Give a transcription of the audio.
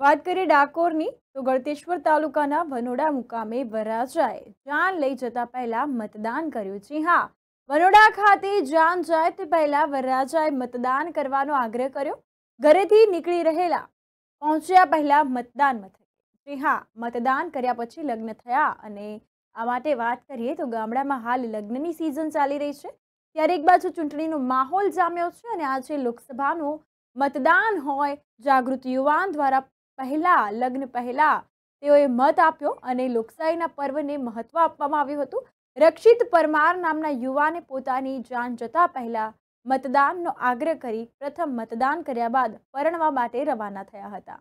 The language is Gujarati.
વાત કરીએ ડાકોરની, તો ગળતેશ્વર તાલુકાના વનોડા મુકામે વરરાજાએ જાન લઈ જતા પહેલા મતદાન કર્યું. જી હા, વનોડા ખાતે જાન જાય તે પહેલા વરરાજાએ મતદાન કરવાનો આગ્રહ કર્યો. ઘરેથી નીકળી રહેલા, પહોંચ્યા પહેલા મતદાન મથકે. જી હા, મતદાન કર્યા પછી લગ્ન થયા અને આ માટે વાત કરીએ તો ગામડામાં હાલ લગ્નની સિઝન ચાલી રહી છે. ત્યારે એક બાજુ ચૂંટણીનો માહોલ જામ્યો છે અને આજે લોકસભાનું મતદાન હોય, જાગૃત યુવાન દ્વારા પહેલા, લગ્ન પહેલાં તેઓએ મત આપ્યો અને લોકશાહીના પર્વને મહત્વ આપવામાં આવ્યું હતું. રક્ષિત પરમાર નામના યુવાને પોતાની જાન જતા પહેલા મતદાનનો આગ્રહ કરી પ્રથમ મતદાન કર્યા બાદ પરણવા માટે રવાના થયા હતા.